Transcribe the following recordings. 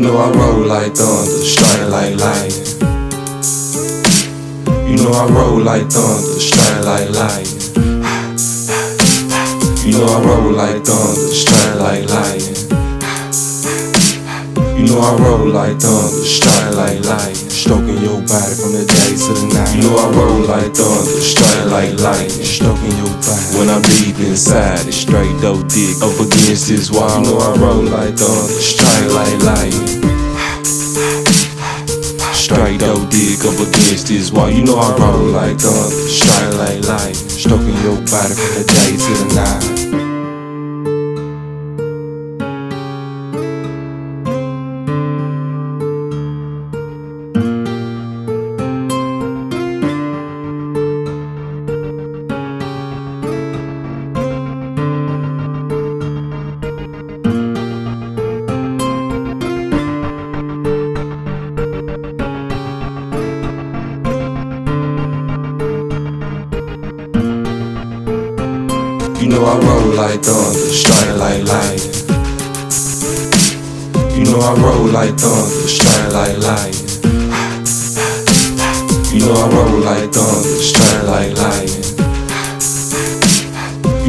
You know I roll like thunder, strike like lightning. You know I roll like thunder, strike like lightning. You know I roll like thunder, strike like lightning. You know I roll like thunder, strike like lightning. Stroking your body from the day to the night. You know I roll like thunder, strike like lightning. Stroking your body. When I'm deep inside, it's straight dope dick up against this wall. You know I roll like thunder, strike like lightning. Straight dope dick up against this wall. You know I roll like thunder, strike like lightning. Stroking your body from the day to the night. Know I roll like thunder, strike like lightning. You know I roll like thunder, strike like lightning. You know I roll like thunder, strike like lightning.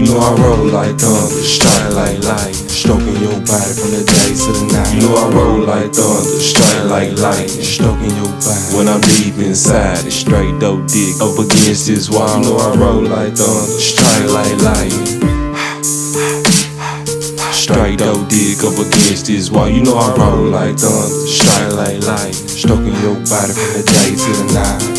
You know I roll like thunder, strike like lightning. Stroking your body from the day to the night. You know I roll like thunder, strike like lightning. Stroking your body. When I'm deep inside, it's straight dope dick up against this wall. You know I roll like thunder, strike like lightning. Straight dope dick up against this wall. You know I roll like thunder, strike like lightning. Stroking your body from the day to the night.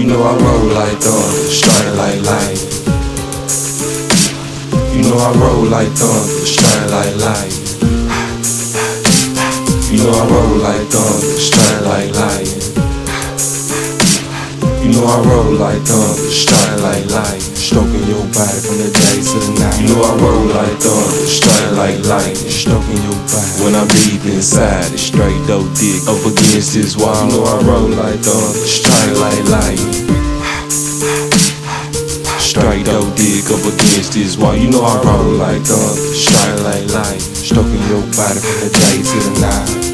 You know I roll like thunder, strike like lightning. You know I roll like thunder, strike like lightning. You know I roll like thunder, strike like lightning. You know I roll like thunder, strike like lightning. Stroking your body from the day to the night. You know I roll like thunder, strike like lightning. Stroking your body. When I'm deep inside, it's straight dope dick up against this wall. You know I roll like thunder, strike up against this wall. You know I roll like thunder, strike like lightning. Stroking your body from the day to the night.